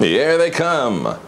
Here they come.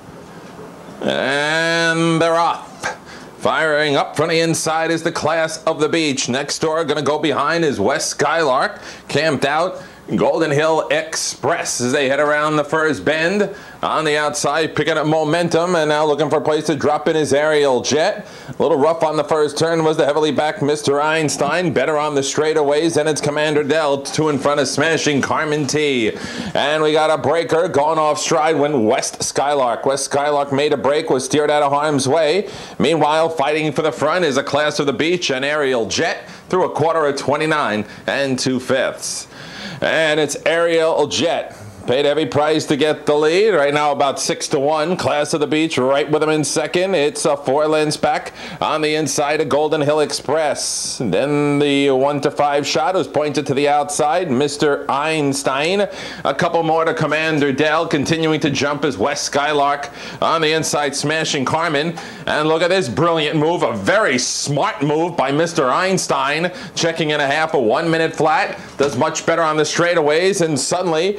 And they're off. Firing up from the inside is the class of the beach. Next door, to go behind is West Skylark, camped out Golden Hill Express as they head around the first bend on the outside, picking up momentum and now looking for a place to drop in his aerial jet. A little rough on the first turn was the heavily backed Mr. Einstein. Better on the straightaways than its Commander Dell. Two in front of smashing Carmen T. And we got a breaker going off stride when West Skylark. West Skylark made a break, was steered out of harm's way. Meanwhile, fighting for the front is a class of the beach, an aerial jet through a quarter of 29 and two fifths. And it's aerial Jet. Paid heavy price to get the lead. Right now, about six to one. Class of the Beach right with him in second. It's a four lens back on the inside of Golden Hill Express. Then the one to five shot was pointed to the outside. Mr. Einstein. A couple more to Commander Dell. Continuing to jump as West Skylark on the inside, smashing Carmen. And look at this brilliant move. A very smart move by Mr. Einstein. Checking in a half a one minute flat. Does much better on the straightaways and suddenly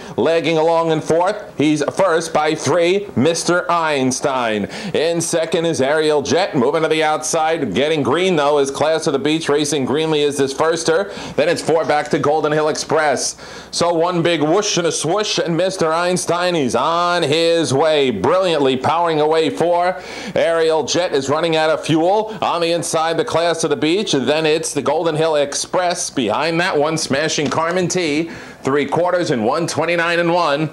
along in fourth. He's first by three, Mr. Einstein. In second is Ariel Jet, moving to the outside. Getting green, though, is Class of the Beach racing greenly is this firster. Then it's four back to Golden Hill Express. So one big whoosh and a swoosh, and Mr. Einstein, he's on his way, brilliantly powering away four. Ariel Jet is running out of fuel. On the inside, the Class of the Beach. Then it's the Golden Hill Express. Behind that one, smashing Carmen T three quarters and 129 and one.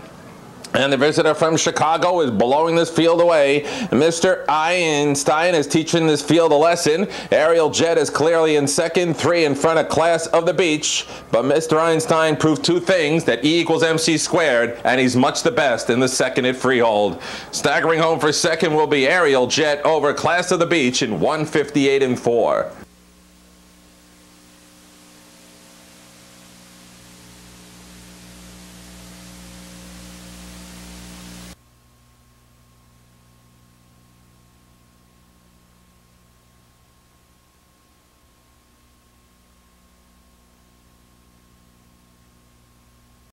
And the visitor from Chicago is blowing this field away. Mr. Einstein is teaching this field a lesson. Ariel Jet is clearly in second, three in front of Class of the Beach. But Mr. Einstein proved two things, that E equals MC squared, and he's much the best in the second at Freehold. Staggering home for second will be Ariel Jet over Class of the Beach in 158 and 4.